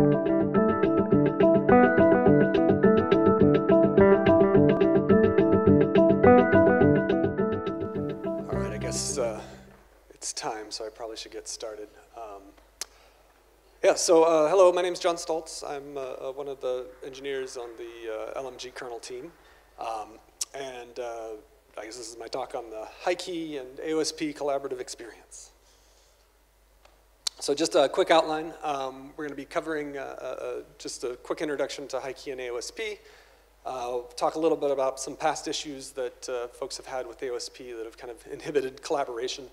All right, I guess uh, it's time, so I probably should get started. Um, yeah, so uh, hello, my name is John Stultz. I'm uh, uh, one of the engineers on the uh, LMG kernel team. Um, and I guess this is my talk on the HiKey and AOSP collaborative experience. So just a quick outline. Um, we're going to be covering uh, uh, just a quick introduction to HiKey and AOSP. Uh, talk a little bit about some past issues that uh, folks have had with AOSP that have kind of inhibited collaboration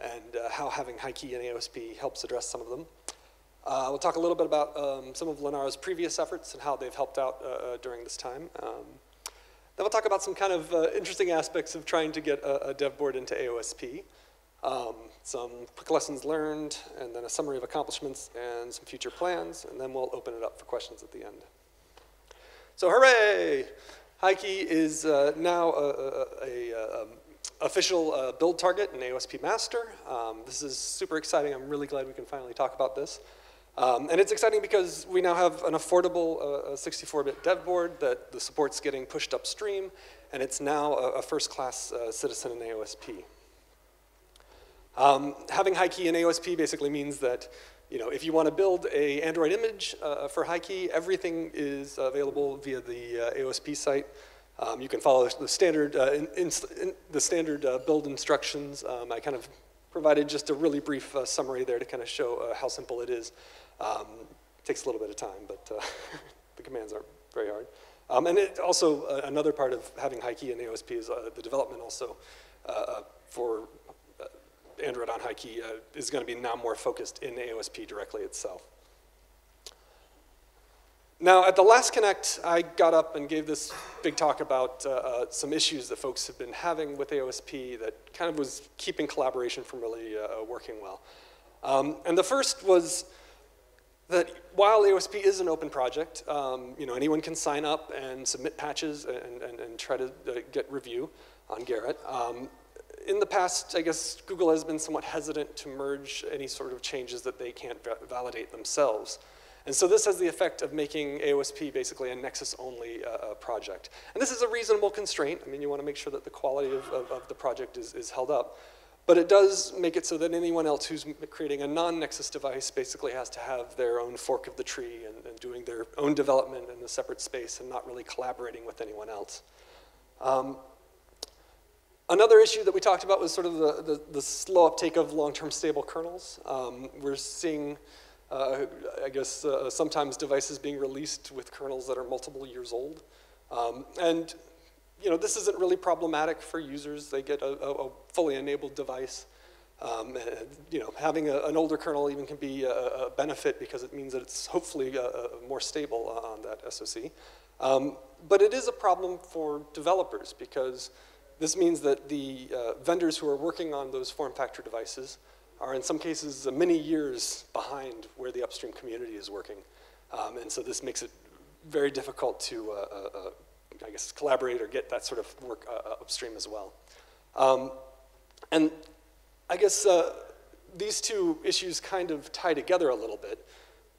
and uh, how having HiKey and AOSP helps address some of them. Uh, we'll talk a little bit about um, some of Linaro's previous efforts and how they've helped out uh, uh, during this time. Um, then we'll talk about some kind of interesting aspects of trying to get a, a dev board into AOSP. Um, some quick lessons learned, and then a summary of accomplishments and some future plans, and then we'll open it up for questions at the end. So hooray! HiKey is uh, now a, a, a um, official uh, build target in AOSP Master. Um, this is super exciting. I'm really glad we can finally talk about this. Um, and it's exciting because we now have an affordable 64-bit uh, dev board that the support's getting pushed upstream, and it's now a, a first-class uh, citizen in AOSP. Um, having HiKey in AOSP basically means that you know, if you want to build a Android image uh, for HiKey, everything is available via the uh, AOSP site. Um, you can follow the standard, uh, in, in, in the standard uh, build instructions. Um, I kind of provided just a really brief uh, summary there to kind of show uh, how simple it is. Um, takes a little bit of time, but the commands aren't very hard. Um, and it also, another part of having HiKey in AOSP is the development also for Android on HiKey uh, is going to be now more focused in AOSP directly itself. Now, at the last Connect, I got up and gave this big talk about uh, uh, some issues that folks have been having with AOSP that kind of was keeping collaboration from really uh, uh, working well. Um, and the first was that while AOSP is an open project, um, you know, anyone can sign up and submit patches and, and, and try to uh, get review on Gerrit. Um, in the past, I guess Google has been somewhat hesitant to merge any sort of changes that they can't validate themselves. And so this has the effect of making AOSP basically a Nexus-only uh, uh, project. And this is a reasonable constraint. I mean, you want to make sure that the quality of, of, of, the project is, is held up. But it does make it so that anyone else who's creating a non-Nexus device basically has to have their own fork of the tree and, and, doing their own development in a separate space and not really collaborating with anyone else. Um, Another issue that we talked about was sort of the, the, the slow uptake of long-term stable kernels. Um, we're seeing, uh, I guess, uh, sometimes devices being released with kernels that are multiple years old. Um, and, you know, this isn't really problematic for users. They get a, a fully enabled device. Um, and, you know, having a, an older kernel even can be a, a, benefit because it means that it's hopefully uh, uh, more stable on that SoC. Um, but it is a problem for developers because this means that the uh, vendors who are working on those form factor devices are in some cases many years behind where the upstream community is working. Um, and so this makes it very difficult to, uh, uh, uh I guess, collaborate or get that sort of work uh, uh, upstream as well. Um, and I guess these two issues kind of tie together a little bit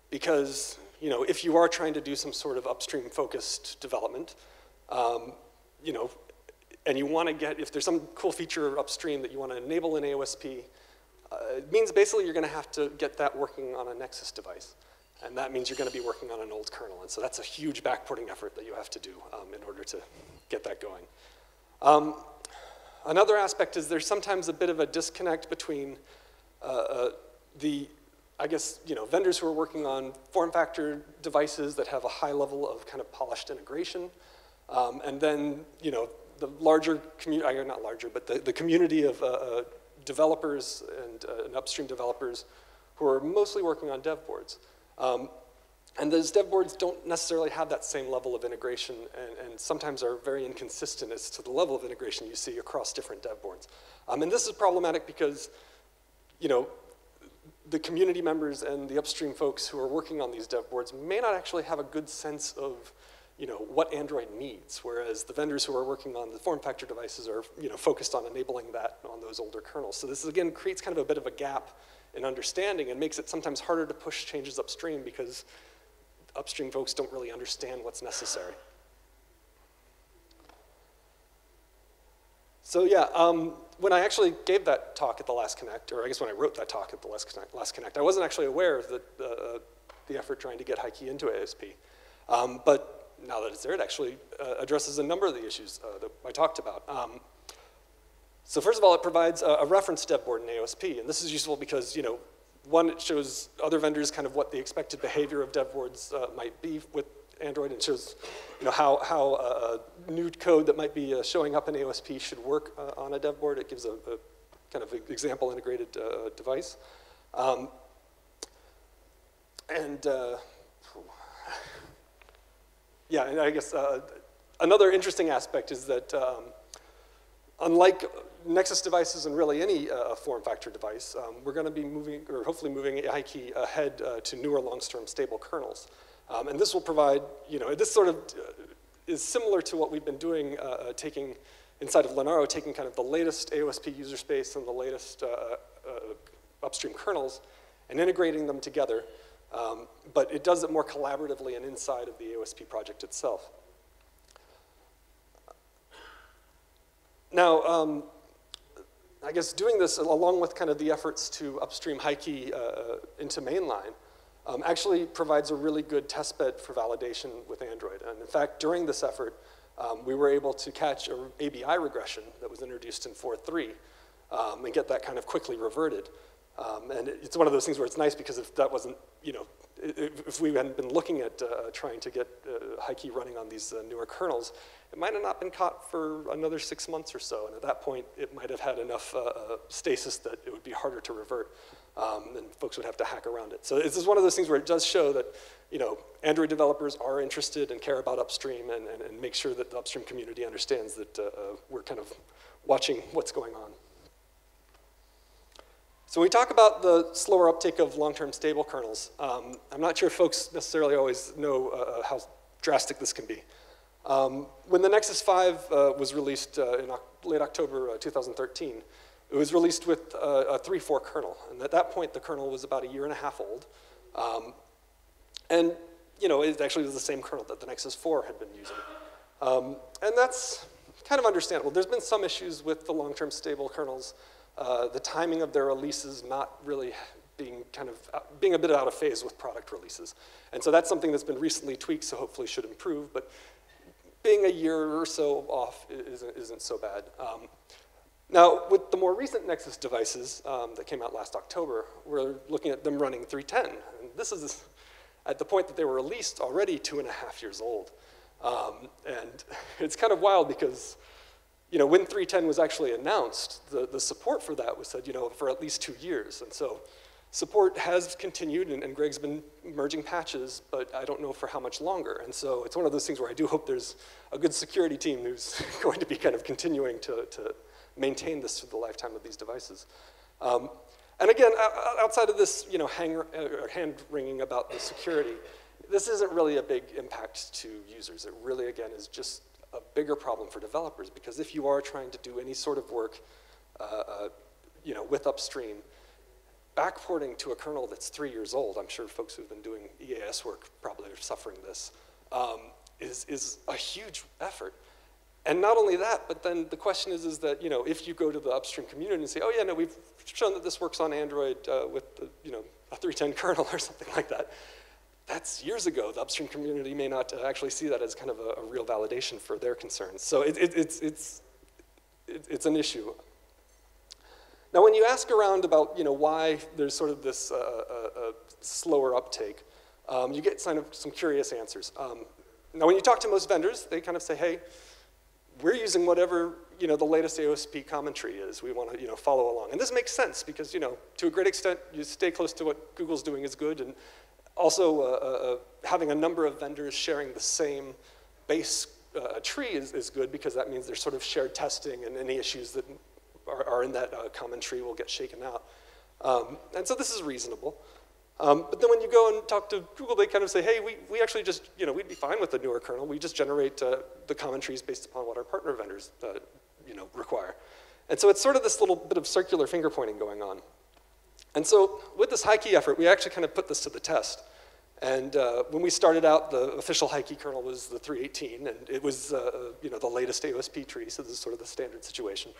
because, you know, if you are trying to do some sort of upstream focused development, um, you know, and you want to get, if there's some cool feature upstream that you want to enable in AOSP, uh, it means basically you're going to have to get that working on a Nexus device. And that means you're going to be working on an old kernel. And so that's a huge backporting effort that you have to do um, in order to get that going. Um, another aspect is there's sometimes a bit of a disconnect between uh, uh, the, I guess, you know, vendors who are working on form factor devices that have a high level of kind of polished integration. Um, and then, you know, the larger community, guess not larger, but the, the community of uh, uh, developers and, uh, and, upstream developers who are mostly working on dev boards. Um, and those dev boards don't necessarily have that same level of integration and, and, sometimes are very inconsistent as to the level of integration you see across different dev boards. Um, and this is problematic because, you know, the community members and the upstream folks who are working on these dev boards may not actually have a good sense of you know, what Android needs, whereas the vendors who are working on the form factor devices are you know, focused on enabling that on those older kernels. So this, again, creates kind of a bit of a gap in understanding and makes it sometimes harder to push changes upstream because upstream folks don't really understand what's necessary. So yeah, um, when I actually gave that talk at the last Connect, or I guess when I wrote that talk at the last Connect, last Connect I wasn't actually aware of the, uh, the effort trying to get HiKey into ASP. Um, but now that it's there, it actually uh, addresses a number of the issues uh, that I talked about. Um, so first of all, it provides a, a, reference dev board in AOSP, and this is useful because, you know, one, it shows other vendors kind of what the expected behavior of dev boards uh, might be with Android and shows you know, how, how uh, new code that might be uh, showing up in AOSP should work uh, on a dev board. It gives a, a kind of example integrated uh, device. Um, and uh, yeah, and I guess uh, another interesting aspect is that um, unlike Nexus devices and really any form factor device, um, we're going to be moving, or hopefully moving HiKey ahead to newer long-term stable kernels. Um, and this will provide, you know, this sort of uh, is similar to what we've been doing, uh, uh, taking inside of Linaro, taking kind of the latest AOSP user space and the latest uh, uh, upstream kernels and integrating them together. Um, but it does it more collaboratively and inside of the AOSP project itself. Now, um, I guess doing this along with kind of the efforts to upstream HiKey uh, into mainline, um, actually provides a really good test bed for validation with Android. And in fact, during this effort, um, we were able to catch an ABI regression that was introduced in 4.3 um, and get that kind of quickly reverted. Um, and it's one of those things where it's nice because if that wasn't, you know, if, if we hadn't been looking at uh, trying to get uh, HiKey running on these uh, newer kernels, it might have not been caught for another six months or so. And at that point, it might have had enough uh, uh, stasis that it would be harder to revert um, and folks would have to hack around it. So this is one of those things where it does show that you know, Android developers are interested and care about upstream and, and, and make sure that the upstream community understands that uh, we're kind of watching what's going on. So we talk about the slower uptake of long-term stable kernels, um, I'm not sure folks necessarily always know uh, uh how drastic this can be. Um, when the Nexus 5 uh, was released uh, in late October 2013, it was released with a, a 3.4 kernel, and at that point the kernel was about a year and a half old. Um, and you know, it actually was the same kernel that the Nexus 4 had been using. Um, and that's kind of understandable. There's been some issues with the long-term stable kernels. Uh, the timing of their releases not really being kind of, uh, being a bit out of phase with product releases. And so that's something that's been recently tweaked, so hopefully should improve, but being a year or so off isn't, isn't so bad. Um, now, with the more recent Nexus devices um, that came out last October, we're looking at them running 310. And this is at the point that they were released already two and a half years old. Um, and it's kind of wild because, you know, when 310 was actually announced, the, the support for that was said, you know, for at least two years. And so support has continued, and, and Greg's been merging patches, but I don't know for how much longer. And so it's one of those things where I do hope there's a good security team who's going to be kind of continuing to, to maintain this through the lifetime of these devices. Um, and again, outside of this you know, hang, uh, hand wringing about the security, this isn't really a big impact to users. It really, again, is just a bigger problem for developers because if you are trying to do any sort of work uh, uh, you know, with upstream, backporting to a kernel that's three years old, I'm sure folks who've been doing EAS work probably are suffering this, um, is, is a huge effort. And not only that, but then the question is, is that, you know, if you go to the upstream community and say, oh yeah, no, we've shown that this works on Android uh, with, the, you know, a 310 kernel or something like that, that's years ago. The upstream community may not uh, actually see that as kind of a, a real validation for their concerns. So it, it, it's, it's, it, it's an issue. Now, when you ask around about, you know, why there's sort of this uh, uh, uh slower uptake, um, you get kind of some curious answers. Um, now, when you talk to most vendors, they kind of say, hey, we're using whatever you know, the latest AOSP common tree is. We want to you know, follow along. And this makes sense because you know, to a great extent, you stay close to what Google's doing is good. And also, uh, uh, uh having a number of vendors sharing the same base uh, tree is, is good because that means there's sort of shared testing and any issues that are, are in that uh, common tree will get shaken out. Um, and so this is reasonable. Um, but then when you go and talk to Google, they kind of say, hey, we, we actually just, you know, we'd be fine with the newer kernel. We just generate uh, the common trees based upon what our partner vendors, uh, you know, require. And so it's sort of this little bit of circular finger pointing going on. And so with this HiKey effort, we actually kind of put this to the test. And uh, when we started out, the official HiKey kernel was the 318, and it was uh, you know, the latest AOSP tree, so this is sort of the standard situation.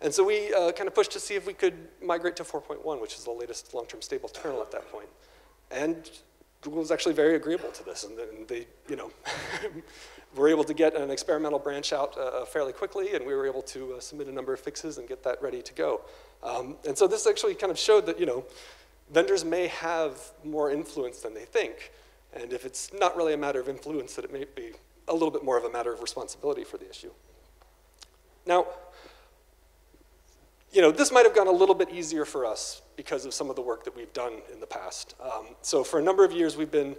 And so we uh, kind of pushed to see if we could migrate to 4.1, which is the latest long-term stable kernel at that point. And Google was actually very agreeable to this, and they, you know, were able to get an experimental branch out uh, fairly quickly, and we were able to uh, submit a number of fixes and get that ready to go. Um, and so this actually kind of showed that, you know, vendors may have more influence than they think, and if it's not really a matter of influence, that it may be a little bit more of a matter of responsibility for the issue. Now, you know, this might have gone a little bit easier for us because of some of the work that we've done in the past. Um, so for a number of years, we've been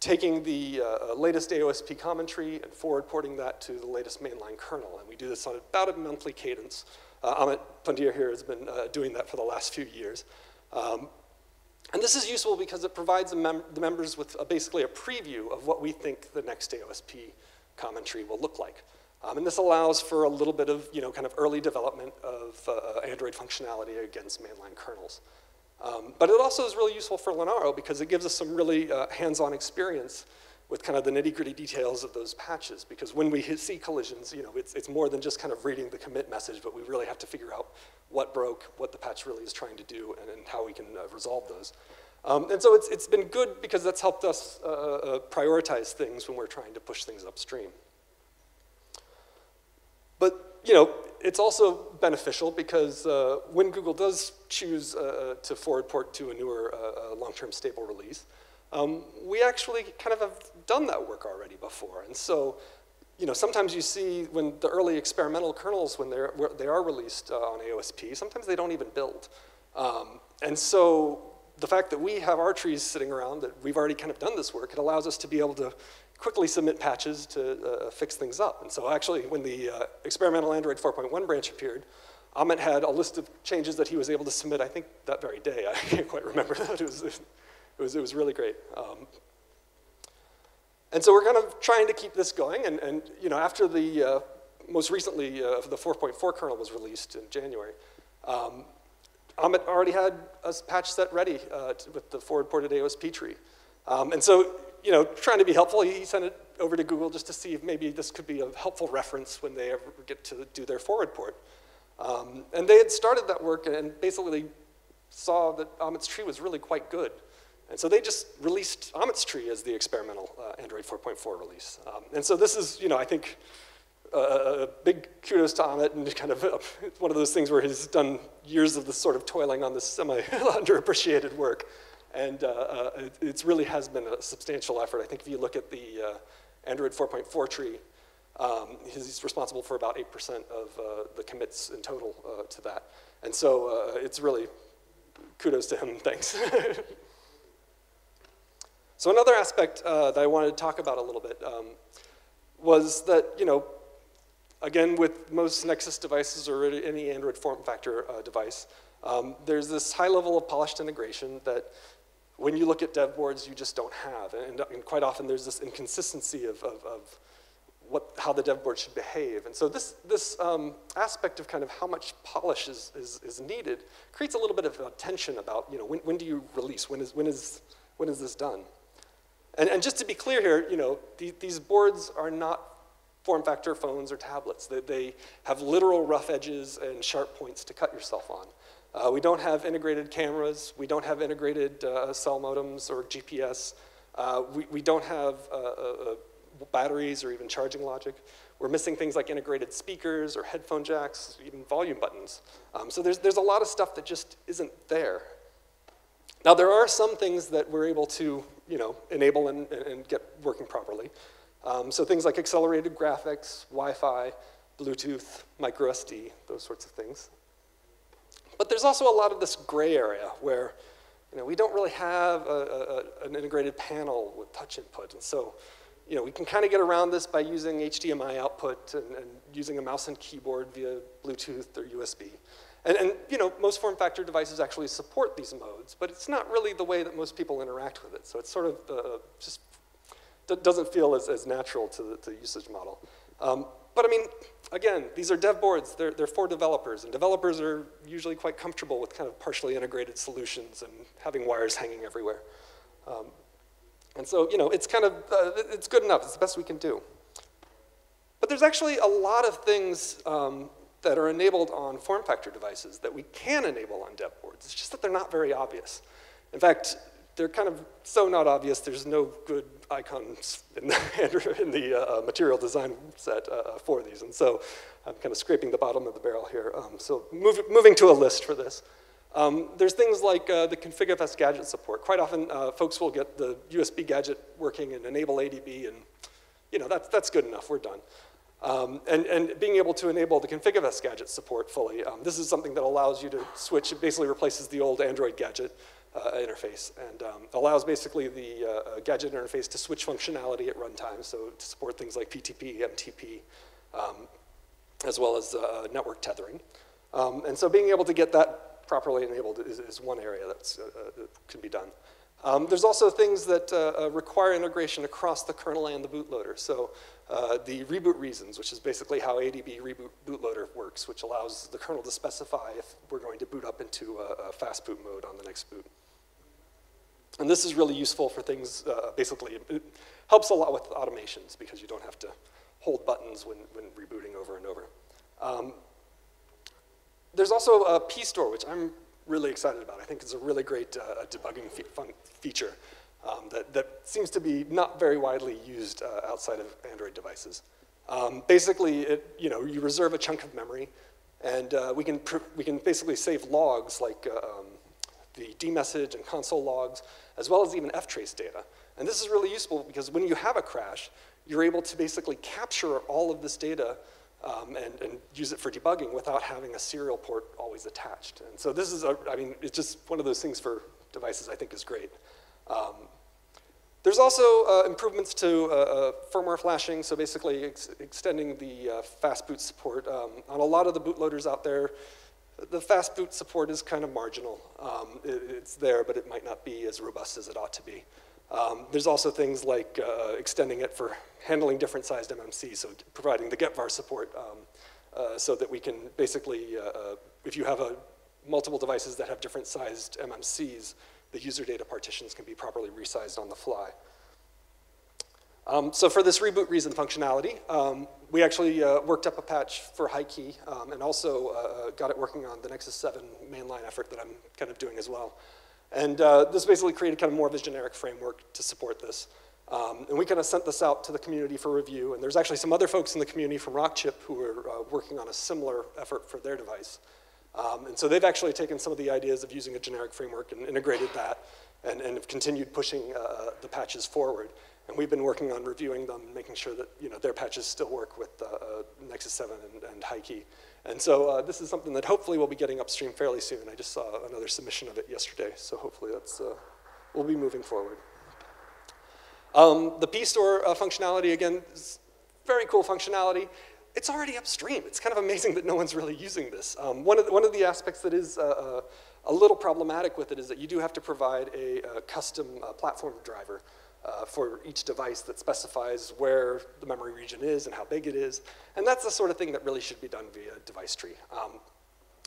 taking the uh, uh latest AOSP common tree and forward porting that to the latest mainline kernel. And we do this on about a monthly cadence. Uh, Amit Pundir here has been uh, doing that for the last few years. Um, and this is useful because it provides the, mem the members with a, basically a preview of what we think the next AOSP common tree will look like. Um, and this allows for a little bit of, you know, kind of early development of uh, Android functionality against mainline kernels. Um, but it also is really useful for Linaro because it gives us some really uh, hands-on experience with kind of the nitty-gritty details of those patches. Because when we see collisions, you know, it's, it's more than just kind of reading the commit message, but we really have to figure out what broke, what the patch really is trying to do, and, and how we can uh, resolve those. Um, and so it's, it's been good because that's helped us uh, uh prioritize things when we're trying to push things upstream. But you know, it's also beneficial because uh, when Google does choose uh, to forward port to a newer uh, uh, long-term stable release, um, we actually kind of have done that work already before. And so, you know, sometimes you see when the early experimental kernels, when they're, they are released uh, on AOSP, sometimes they don't even build. Um, and so the fact that we have our trees sitting around, that we've already kind of done this work, it allows us to be able to quickly submit patches to uh, fix things up. And so actually, when the uh, experimental Android 4.1 branch appeared, Amit had a list of changes that he was able to submit, I think, that very day. I can't quite remember that. It was, it was, it was really great. Um, and so we're kind of trying to keep this going. And, and you know, after the, uh, most recently, uh, the 4.4 kernel was released in January, um, Amit already had a patch set ready uh, to, with the forward ported AOSP tree. Um, and so you know, trying to be helpful, he sent it over to Google just to see if maybe this could be a helpful reference when they ever get to do their forward port. Um, and they had started that work and basically saw that Amit's tree was really quite good. And so they just released Amit's tree as the experimental uh, Android 4.4 release. Um, and so this is, you know, I think a big kudos to Amit and kind of one of those things where he's done years of this sort of toiling on this semi-underappreciated work. And uh, uh, it it's really has been a substantial effort. I think if you look at the uh, Android 4.4 tree, um, he's responsible for about 8% of uh, the commits in total uh, to that. And so uh, it's really kudos to him, thanks. so another aspect that I wanted to talk about a little bit um, was that, you know, again, with most Nexus devices or any Android form factor device, um, there's this high level of polished integration that when you look at dev boards, you just don't have. And, and quite often there's this inconsistency of, of, of, what, how the dev board should behave. And so this, this um, aspect of kind of how much polish is, is, is, needed creates a little bit of a tension about, you know, when, when do you release? When is, when is, when is this done? And, and just to be clear here, you know, the, these boards are not form factor phones or tablets. They, they have literal rough edges and sharp points to cut yourself on. Uh, we don't have integrated cameras. We don't have integrated uh, cell modems or GPS. Uh, we, we don't have uh, uh, uh, batteries or even charging logic. We're missing things like integrated speakers or headphone jacks, even volume buttons. Um, so there's, there's a lot of stuff that just isn't there. Now there are some things that we're able to you know, enable and, and get working properly. Um, so things like accelerated graphics, Wi-Fi, Bluetooth, micro SD, those sorts of things. But there's also a lot of this gray area where you know, we don't really have a, a, an integrated panel with touch input. And so you know, we can kind of get around this by using HDMI output and, and, using a mouse and keyboard via Bluetooth or USB. And, and, you know, most form factor devices actually support these modes, but it's not really the way that most people interact with it. So it's sort of uh, just doesn't feel as, as natural to the, to the usage model. Um, but I mean, again, these are dev boards. They're, they're for developers, and developers are usually quite comfortable with kind of partially integrated solutions and having wires hanging everywhere. Um, And so, you know, it's kind of, uh, it's good enough. It's the best we can do. But there's actually a lot of things um, that are enabled on form factor devices that we can enable on dev boards. It's just that they're not very obvious. In fact, they're kind of so not obvious, there's no good icons in the, in the uh, material design set uh, uh, for these. And so I'm kind of scraping the bottom of the barrel here. Um, so move, moving to a list for this. Um, there's things like uh, the configFS gadget support. Quite often, uh, folks will get the USB gadget working and enable ADB, and you know that's, that's good enough, we're done. Um, and, and, being able to enable the configFS gadget support fully. Um, this is something that allows you to switch, it basically replaces the old Android gadget uh, interface and um, allows basically the uh, uh gadget interface to switch functionality at runtime, so to support things like PTP, MTP, um, as well as uh, network tethering. Um, and so being able to get that properly enabled is, is one area that uh, can be done. Um, there's also things that uh, uh, require integration across the kernel and the bootloader. So uh, the reboot reasons, which is basically how ADB reboot bootloader works, which allows the kernel to specify if we're going to boot up into a, a fast boot mode on the next boot. And this is really useful for things, uh, basically, it helps a lot with automations because you don't have to hold buttons when, when rebooting over and over. Um, there's also a P-Store, which I'm really excited about. I think it's a really great uh, debugging fe feature um, that, that seems to be not very widely used uh, outside of Android devices. Um, basically, it, you know, you reserve a chunk of memory, and uh, we, can we can basically save logs like uh, um, the dmesg and console logs, as well as even ftrace data. And this is really useful because when you have a crash, you're able to basically capture all of this data um, and, and, use it for debugging without having a serial port always attached. And so this is, a, I mean, it's just one of those things for devices I think is great. Um, there's also uh, improvements to uh, uh, firmware flashing, so basically ex extending the uh, fast boot support. Um, on a lot of the bootloaders out there, the fast boot support is kind of marginal. Um, it, it's there, but it might not be as robust as it ought to be. Um, there's also things like uh, extending it for handling different sized MMCs, so providing the getvar support um, uh, so that we can basically, uh, uh, if you have a, multiple devices that have different sized MMCs, the user data partitions can be properly resized on the fly. Um, so for this reboot reason functionality, um, we actually uh, worked up a patch for HiKey um, and also uh, got it working on the Nexus 7 mainline effort that I'm kind of doing as well. And uh, this basically created kind of more of a generic framework to support this. Um, and we kind of sent this out to the community for review. And there's actually some other folks in the community from Rockchip who are uh, working on a similar effort for their device. Um, and so they've actually taken some of the ideas of using a generic framework and integrated that and, and have continued pushing uh, the patches forward. And we've been working on reviewing them and making sure that you know, their patches still work with uh, Nexus 7 and, and HiKey. And so uh, this is something that hopefully we'll be getting upstream fairly soon. I just saw another submission of it yesterday, so hopefully that's, uh, we'll be moving forward. Um, the pstore uh, functionality, again, is very cool functionality. It's already upstream. It's kind of amazing that no one's really using this. Um, one, of the, one of the aspects that is uh, uh, a little problematic with it is that you do have to provide a, a custom uh, platform driver uh, for each device that specifies where the memory region is and how big it is. And that's the sort of thing that really should be done via device tree. Um,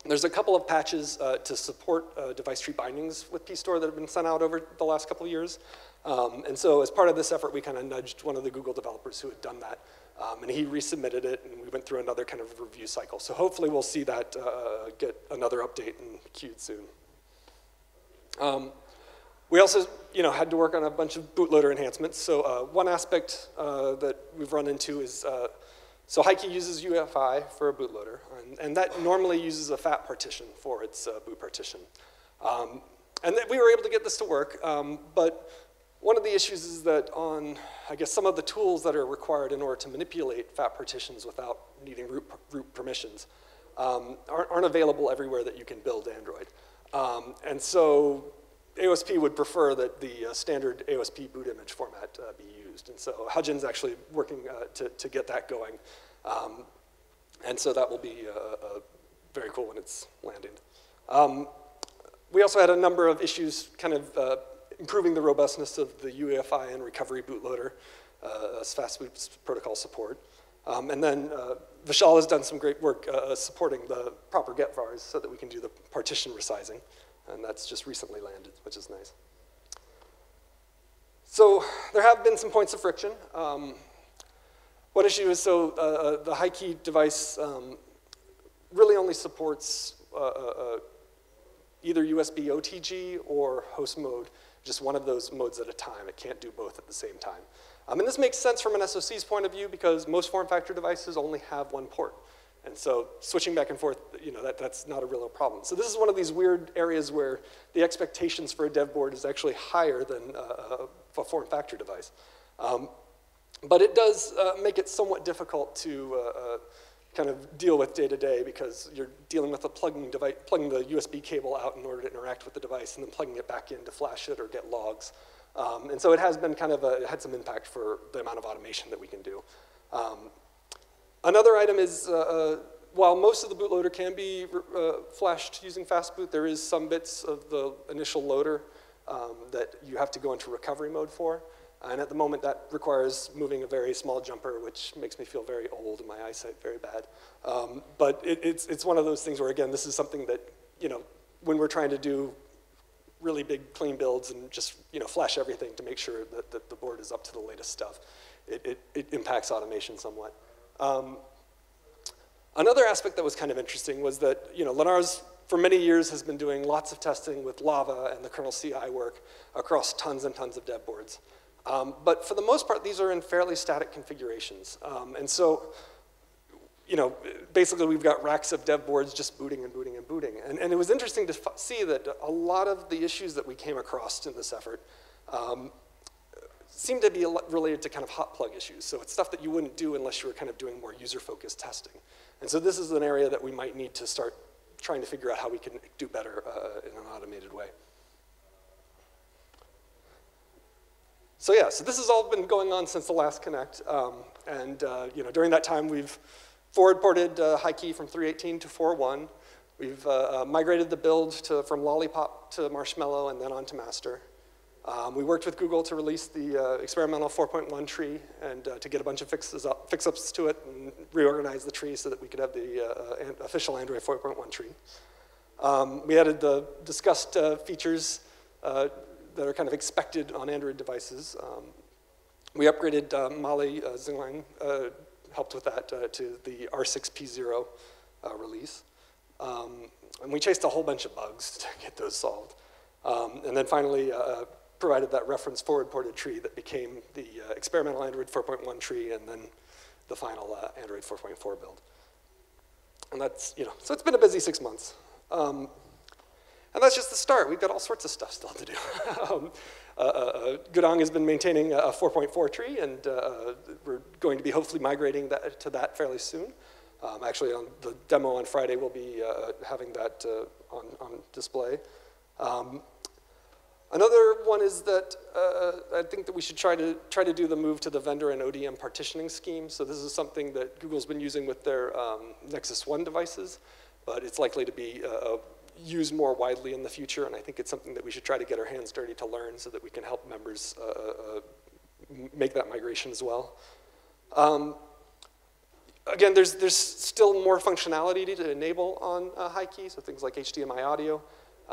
there's a couple of patches uh, to support uh, device tree bindings with pstore that have been sent out over the last couple of years. Um, and so as part of this effort, we kind of nudged one of the Google developers who had done that. Um, and he resubmitted it, and we went through another kind of review cycle. So hopefully we'll see that uh, get another update and queued soon. Um, we also you know, had to work on a bunch of bootloader enhancements. So uh, one aspect uh, that we've run into is, uh, so HiKey uses UEFI for a bootloader, and, and, that normally uses a FAT partition for its uh, boot partition. Um, and we were able to get this to work, um, but one of the issues is that on, I guess, some of the tools that are required in order to manipulate FAT partitions without needing root, root permissions um, aren't, aren't, available everywhere that you can build Android. Um, and so AOSP would prefer that the uh, standard AOSP boot image format uh, be used. And so Haojian's actually working uh, to, to get that going. Um, and so that will be uh, uh, very cool when it's landing. Um, we also had a number of issues kind of uh, improving the robustness of the UEFI and recovery bootloader as fast boot protocol support. Um, and then Vishal has done some great work supporting the proper get vars so that we can do the partition resizing and that's just recently landed, which is nice. So there have been some points of friction. Um, one issue is so uh, uh the HiKey device um, really only supports uh, uh, uh either USB OTG or host mode, just one of those modes at a time. It can't do both at the same time. Um, and this makes sense from an SoC's point of view because most form factor devices only have one port. And so switching back and forth, you know, that, that's not a real problem. So this is one of these weird areas where the expectations for a dev board is actually higher than uh, a form factor device. Um, but it does uh, make it somewhat difficult to uh, uh kind of deal with day to day because you're dealing with a plugging, device, plugging the USB cable out in order to interact with the device and then plugging it back in to flash it or get logs. Um, and so it has been kind of a, it had some impact for the amount of automation that we can do. Um, another item is, uh, uh, while most of the bootloader can be uh, flashed using fastboot, there is some bits of the initial loader um, that you have to go into recovery mode for. And at the moment, that requires moving a very small jumper, which makes me feel very old and my eyesight very bad. Um, but it, it's, it's one of those things where, again, this is something that, you know, when we're trying to do really big clean builds and just, you know, flash everything to make sure that, that the board is up to the latest stuff, it, it, it impacts automation somewhat. Um, another aspect that was kind of interesting was that, you know, Linaro's for many years has been doing lots of testing with Lava and the kernel CI work across tons and tons of dev boards. Um, but for the most part, these are in fairly static configurations. Um, and so, you know, basically we've got racks of dev boards just booting and booting and booting. And, and it was interesting to see that a lot of the issues that we came across in this effort um, seem to be related to kind of hot plug issues. So it's stuff that you wouldn't do unless you were kind of doing more user-focused testing. And so this is an area that we might need to start trying to figure out how we can do better uh, in an automated way. So yeah, so this has all been going on since the last Connect. Um, and uh, you know, during that time, we've forward ported uh, HiKey from 3.18 to 4.1. We've uh, uh, migrated the build to, from Lollipop to Marshmallow and then on to Master. Um, we worked with Google to release the uh, experimental 4.1 tree and uh, to get a bunch of fixes up, fix-ups to it and reorganize the tree so that we could have the uh, official Android 4.1 tree. Um, we added the discussed features that are kind of expected on Android devices. Um, we upgraded uh, Mali uh, Xinliang, uh, helped with that uh, to the R6P0 uh, release. Um, and we chased a whole bunch of bugs to get those solved. Um, and then finally uh, provided that reference forward ported tree that became the experimental Android 4.1 tree and then the final Android 4.4 build. And that's, you know, so it's been a busy six months. Um, and that's just the start. We've got all sorts of stuff still to do. um, uh, uh, uh Guodong has been maintaining a 4.4 tree, and uh, we're going to be hopefully migrating that, to that fairly soon. Um, actually, on the demo on Friday, we'll be uh, having that uh, on, on, display. Um, another one is that I think that we should try to try to do the move to the vendor and ODM partitioning scheme. So this is something that Google's been using with their um, Nexus One devices, but it's likely to be a used more widely in the future, and I think it's something that we should try to get our hands dirty to learn so that we can help members uh, uh, uh make that migration as well. Um, again, there's, there's still more functionality to enable on uh, HiKey, so things like HDMI audio,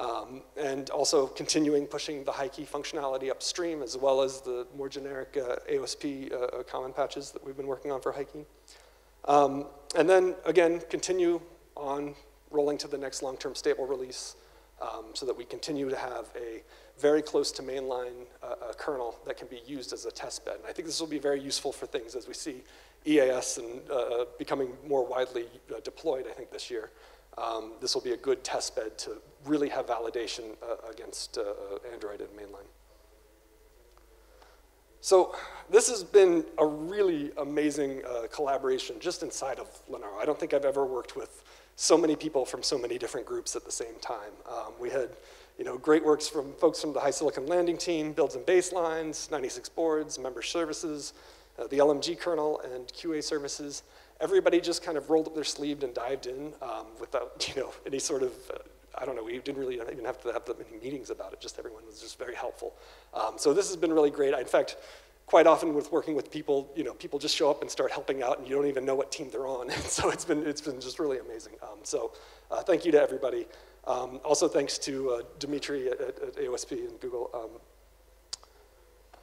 um, and also continuing pushing the HiKey functionality upstream as well as the more generic uh, AOSP uh, uh, common patches that we've been working on for HiKey. Um, and then, again, continue on rolling to the next long-term stable release um, so that we continue to have a very close to mainline uh, kernel that can be used as a test bed. And I think this will be very useful for things as we see EAS and uh, uh, becoming more widely uh, deployed, I think, this year. Um, this will be a good test bed to really have validation uh, against uh, Android and mainline. So this has been a really amazing collaboration just inside of Linaro. I don't think I've ever worked with so many people from so many different groups at the same time. Um, we had you know, great works from folks from the HiSilicon landing team, builds and baselines, 96 boards, member services, uh, the LMG kernel, and QA services. Everybody just kind of rolled up their sleeve and dived in um, without you know, any sort of, uh, I don't know, we didn't really even have to have that many meetings about it, just everyone was just very helpful. Um, so this has been really great. I, in fact, quite often with working with people, you know, people just show up and start helping out and you don't even know what team they're on. And so it's been, it's been just really amazing. Um, so uh, thank you to everybody. Um, also thanks to uh, Dimitri at, at, AOSP and Google. Um,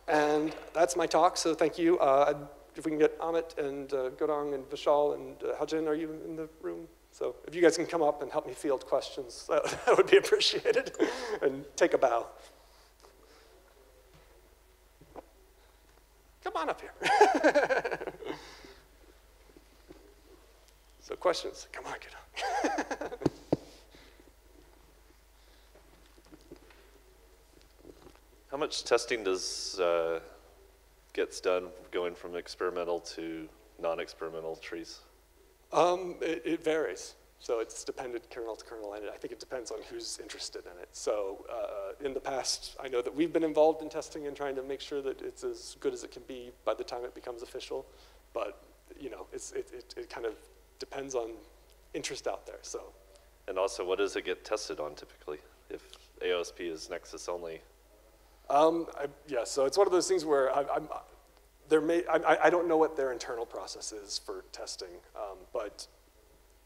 And that's my talk, so thank you. Uh, if we can get Amit and uh, and Vishal and uh, Haojian, are you in the room? So if you guys can come up and help me field questions, that, that would be appreciated. and take a bow. Come on up here. so questions, come on, get on. How much testing does uh, gets done going from experimental to non-experimental trees? Um, it, it, varies. So it's dependent kernel to kernel, and I think it depends on who's interested in it. So uh, in the past, I know that we've been involved in testing and trying to make sure that it's as good as it can be by the time it becomes official. But you know, it, it, it kind of depends on interest out there. So. And also, what does it get tested on typically? If AOSP is Nexus only, um, I, yeah, so it's one of those things where I, am there may, I, I, don't know what their internal process is for testing, um, but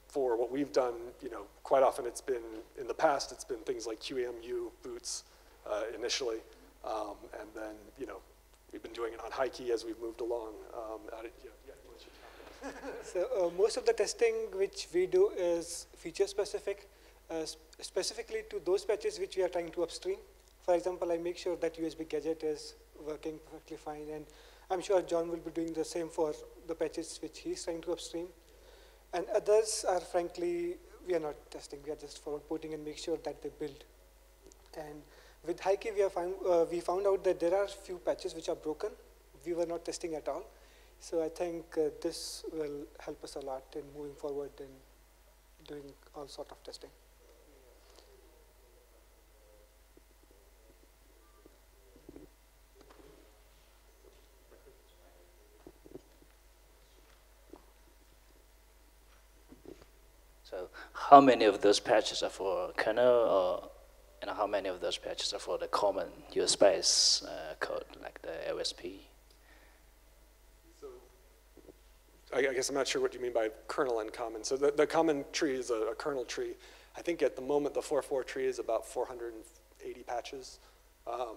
for what we've done, you know, quite often it's been, in the past, it's been things like QEMU boots uh, initially, um, and then, you know, we've been doing it on HiKey as we've moved along. Um, it, yeah, so uh, most of the testing which we do is feature specific, uh, sp specifically to those patches which we are trying to upstream. For example, I make sure that USB gadget is working perfectly fine, and I'm sure John will be doing the same for the patches which he's trying to upstream. And others are frankly, we are not testing, we are just forward porting and make sure that they build. And with HiKey, we, found, uh, we found out that there are few patches which are broken. We were not testing at all. So I think uh, this will help us a lot in moving forward and doing all sort of testing. So how many of those patches are for kernel, or and how many of those patches are for the common user space uh, code, like the AOSP? So I, guess I'm not sure what you mean by kernel and common. So the, the common tree is a, a kernel tree. I think at the moment the 4.4 tree is about 480 patches. Um,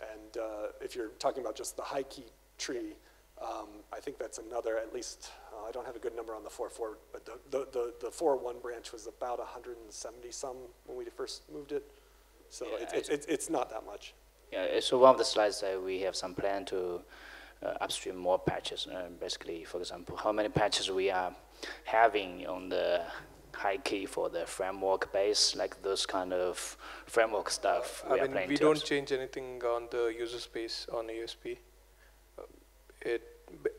and uh, if you're talking about just the HiKey tree, um, I think that's another, at least, uh, I don't have a good number on the 4.4, but the, the, the, the 4.1 branch was about 170 some when we first moved it. So yeah, it, it, it, it's not that much. Yeah, so one of the slides uh, we have some plan to uh, upstream more patches. Uh, basically, for example, how many patches we are having on the HiKey for the framework base, like those kind of framework stuff. I mean, we don't change anything on the user space on AOSP. Uh, it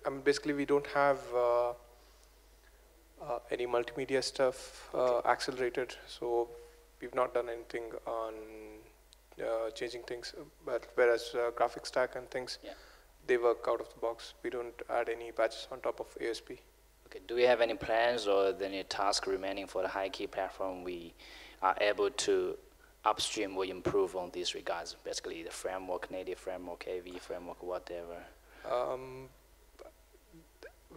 I mean, basically we don't have uh, uh, any multimedia stuff uh, accelerated, so we've not done anything on uh, changing things. But whereas uh, graphic stack and things, yeah. they work out of the box. We don't add any patches on top of ASP. Okay. Do we have any plans or any task remaining for the HiKey platform we are able to upstream or improve on these regards? Basically, the framework, native framework, AV framework, whatever. Um,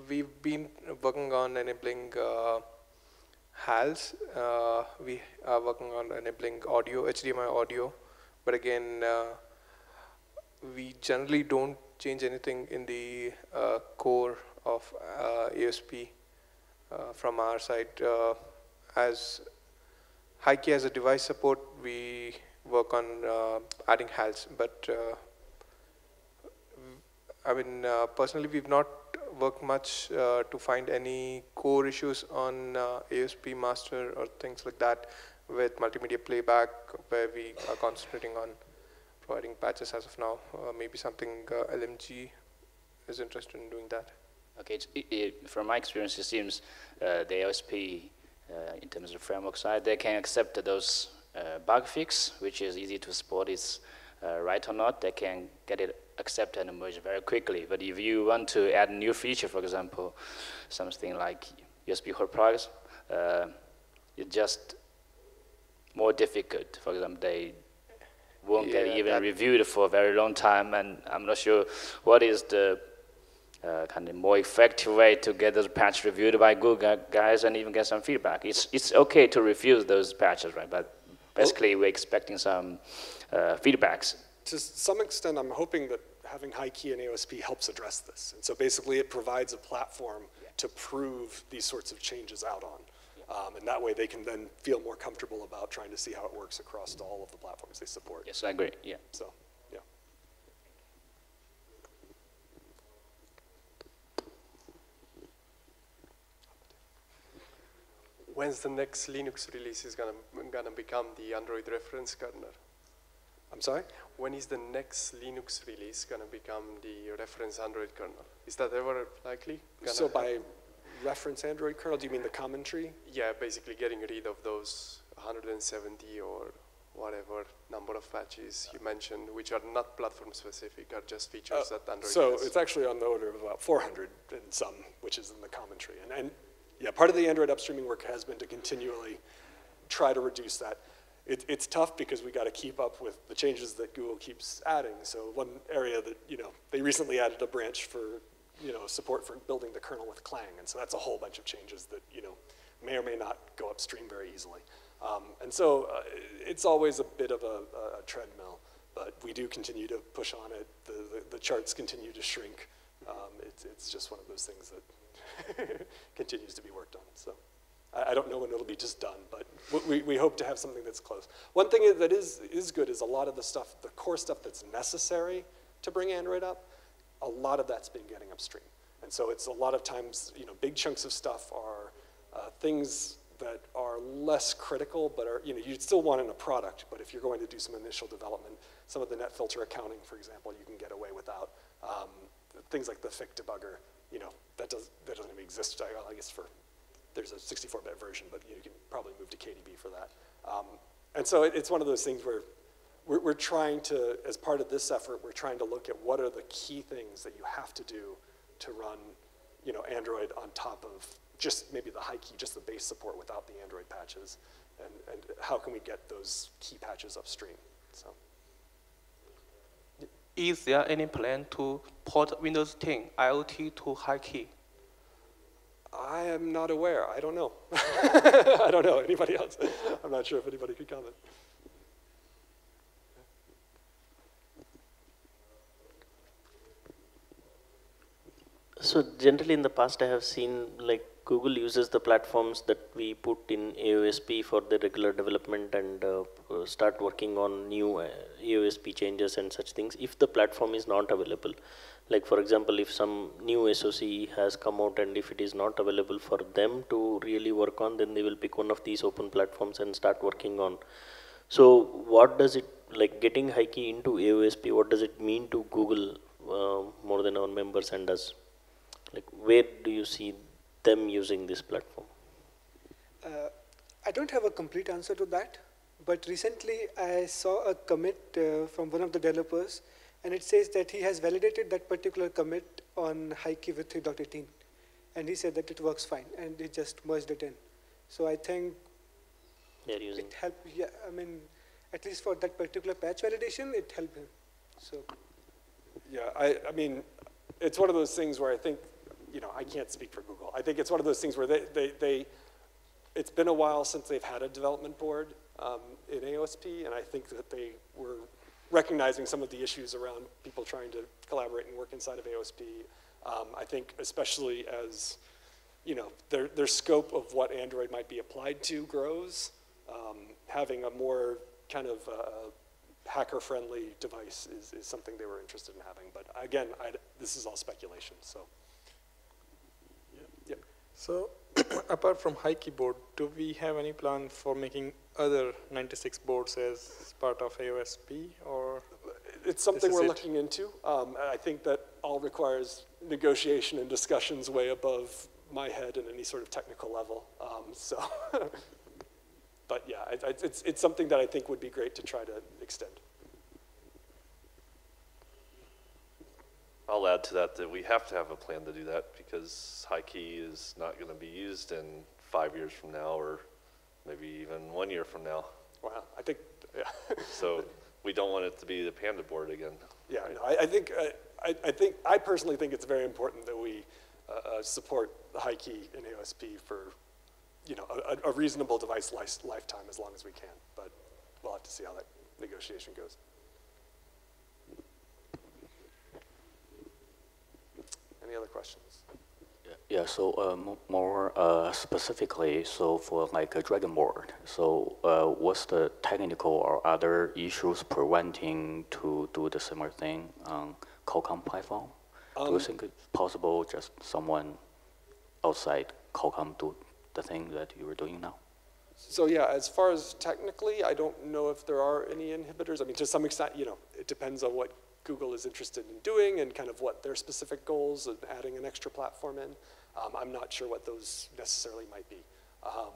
we've been working on enabling uh, HALs. Uh, we are working on enabling audio, HDMI audio. But again, uh, we generally don't change anything in the uh, core of uh, AOSP uh, from our side. as HiKey as a device support, we work on adding HALs. But I mean, personally, we've not work much uh, to find any core issues on uh, AOSP master or things like that with multimedia playback where we are concentrating on providing patches as of now. Uh, maybe something uh, LMG is interested in doing that. Okay, it, it, from my experience, it seems uh, the ASP, uh, in terms of framework side, they can accept those bug fix, which is easy to support. It's right or not. They can get it accept and merge very quickly. But if you want to add a new feature, for example, something like USB hot plugs, uh, it's just more difficult. For example, they won't yeah, get even reviewed for a very long time, and I'm not sure what is the uh, kind of more effective way to get those patches reviewed by Google guys and even get some feedback. It's, it's okay to refuse those patches, right? But basically, we're expecting some uh, feedbacks to some extent, I'm hoping that having HiKey and AOSP helps address this. And so basically, it provides a platform to prove these sorts of changes out on. Um, and that way, they can then feel more comfortable about trying to see how it works across all of the platforms they support. Yes, I agree, yeah. So, yeah. When's the next Linux release is gonna, gonna become the Android reference kernel? I'm sorry? When is the next Linux release gonna become the reference Android kernel? Is that ever likely? So by reference Android kernel, do you mean the common tree? Yeah, basically getting rid of those 170 or whatever number of patches you mentioned, which are not platform specific, are just features that Android Uh, So has. it's actually on the order of about 400 and some, which is in the common tree. And, and yeah, part of the Android upstreaming work has been to continually try to reduce that. It, it's tough because we got to keep up with the changes that Google keeps adding. So one area that, you know, they recently added a branch for, you know, support for building the kernel with Clang. And so that's a whole bunch of changes that, you know, may or may not go upstream very easily. Um, and so uh, it's always a bit of a, a treadmill, but we do continue to push on it. The, the, the charts continue to shrink. Um, it's, it's just one of those things that continues to be worked on. So I, don't know when it'll be just done, but we, we hope to have something that's close. One thing that is, is good is a lot of the stuff, the core stuff that's necessary to bring Android up, a lot of that's been getting upstream. And so it's a lot of times, you know, big chunks of stuff are uh, things that are less critical, but are, you know, you'd still want in a product, but if you're going to do some initial development, some of the net filter accounting, for example, you can get away without. Um, things like the FIQ debugger, you know, that, does, that doesn't even exist, I guess, for, there's a 64-bit version, but you, can probably move to KDB for that. Um, and so it, it's one of those things where we're, we're trying to, as part of this effort, we're trying to look at what are the key things that you have to do to run, you know, Android on top of just maybe the HiKey, just the base support without the Android patches, and, and how can we get those key patches upstream? So Is there any plan to port Windows 10 IoT to HiKey? I am not aware. I don't know. I don't know. Anybody else? I'm not sure if anybody could comment. So generally in the past I have seen like Google uses the platforms that we put in AOSP for the regular development and uh, start working on new uh, AOSP changes and such things if the platform is not available. Like for example, if some new SOC has come out and if it is not available for them to really work on, then they will pick one of these open platforms and start working on. So what does it, like getting Hikey into AOSP, what does it mean to Google uh, more than our members and us? Like where do you see them using this platform? Uh, I don't have a complete answer to that, but recently I saw a commit uh, from one of the developers, and it says that he has validated that particular commit on Hikey with 3.18, and he said that it works fine, and he just merged it in. So I think They're using. it helped. Yeah, I mean, at least for that particular patch validation, it helped him. So Yeah, I, I mean, it's one of those things where I think, you know, I can't speak for Google. I think it's one of those things where they, they, they it's been a while since they've had a development board um, in AOSP, and I think that they were recognizing some of the issues around people trying to collaborate and work inside of AOSP. Um, I think especially as, you know, their, their scope of what Android might be applied to grows, um, having a more kind of uh, hacker-friendly device is, is something they were interested in having. But again, I, this is all speculation, so. Yep. So, apart from HiKey board, do we have any plan for making other 96 boards as part of AOSP or? It's something we're it. looking into. Um, I think that all requires negotiation and discussions way above my head and any sort of technical level. Um, so, but yeah, I, I, it's, it's something that I think would be great to try to extend. I'll add to that that we have to have a plan to do that because HiKey is not going to be used in five years from now or maybe even one year from now. Wow, I think, yeah. So we don't want it to be the panda board again. Yeah, no, I, I think, I, I think, I personally think it's very important that we uh, uh, support the HiKey in AOSP for, you know, a, a reasonable device life, lifetime as long as we can. But we'll have to see how that negotiation goes. Any other questions. Yeah, so uh, mo- more uh, specifically, so for like a Dragon board, so uh, what's the technical or other issues preventing to do the similar thing on Qualcomm platform? do you Um, think it's possible just someone outside Qualcomm do the thing that you were doing now? So yeah, as far as technically, I don't know if there are any inhibitors. I mean, to some extent, you know, it depends on what Google is interested in doing and kind of what their specific goals of adding an extra platform in. Um, I'm not sure what those necessarily might be. Um,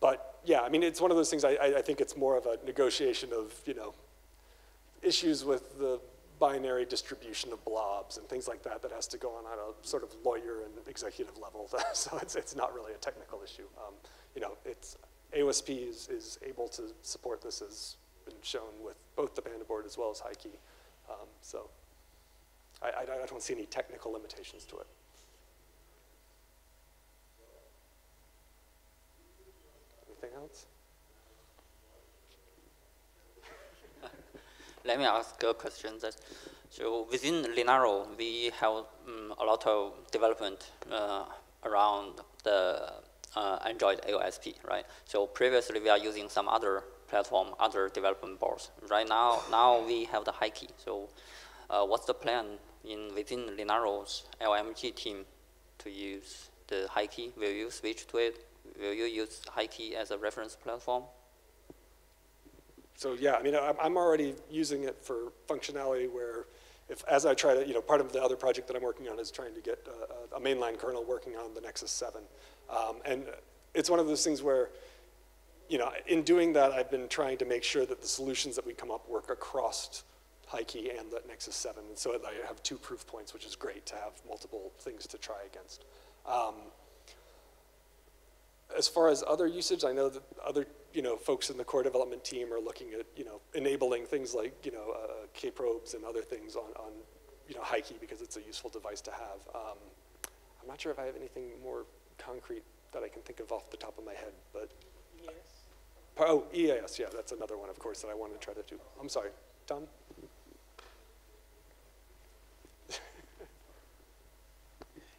but yeah, I mean, it's one of those things. I, I think it's more of a negotiation of you know issues with the binary distribution of blobs and things like that that has to go on at a sort of lawyer and executive level. so it's, it's not really a technical issue. Um, you know, it's, AOSP is, is able to support this as been shown with both the Panda board as well as HiKey. Um, so I, I, I don't see any technical limitations to it. Anything else? Let me ask a question. That, so within Linaro, we have um, a lot of development uh, around the uh, Android AOSP, right? So previously we are using some other platform, other development boards. Right now, now we have the HiKey. So uh, what's the plan in within Linaro's LMG team to use the HiKey? Will you switch to it? Will you use HiKey as a reference platform? So yeah, I mean, I'm, already using it for functionality where if, as I try to, you know, part of the other project that I'm working on is trying to get uh, a mainline kernel working on the Nexus 7. Um, and it's one of those things where, you know, in doing that, I've been trying to make sure that the solutions that we come up work across HiKey and the Nexus 7. And so I have two proof points, which is great to have multiple things to try against. Um, as far as other usage, I know that other you know folks in the core development team are looking at you know enabling things like you know uh, K-probes and other things on, on you know HiKey because it's a useful device to have. Um, I'm not sure if I have anything more concrete that I can think of off the top of my head, but Yes. oh EAS, yeah, that's another one of course that I wanted to try to do. I'm sorry, Tom.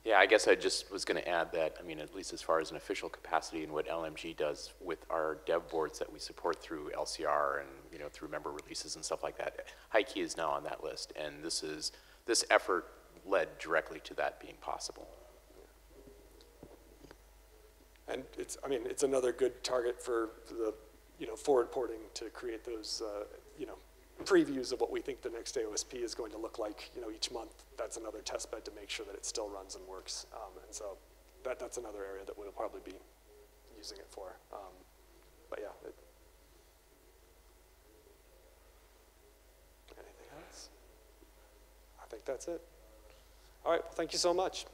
Yeah, I guess I just was going to add that, I mean, at least as far as an official capacity and what LMG does with our dev boards that we support through LCR and, you know, through member releases and stuff like that, HiKey is now on that list. And this is, this effort led directly to that being possible. And it's, I mean, it's another good target for the, you know, forward porting to create those, uh, you know, previews of what we think the next AOSP is going to look like, you know, each month. That's another test bed to make sure that it still runs and works. Um, and so that, that's another area that we'll probably be using it for. Um, but yeah. It, anything else? I think that's it. All right, well, thank you so much.